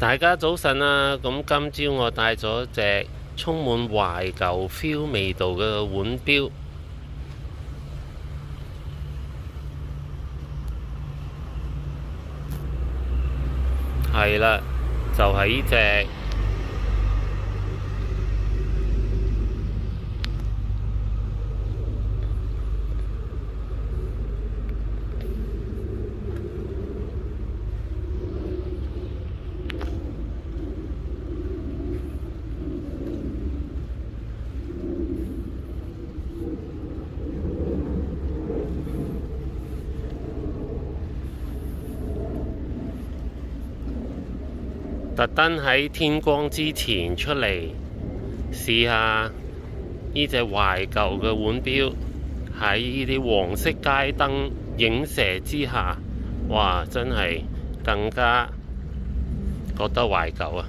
大家早晨啊！咁今朝我带咗只充满怀旧 feel 味道嘅腕表，系啦，就係呢隻。特登喺天光之前出嚟試下呢隻懷舊嘅腕錶，喺呢啲黃色街燈影射之下，哇！真係更加覺得懷舊啊！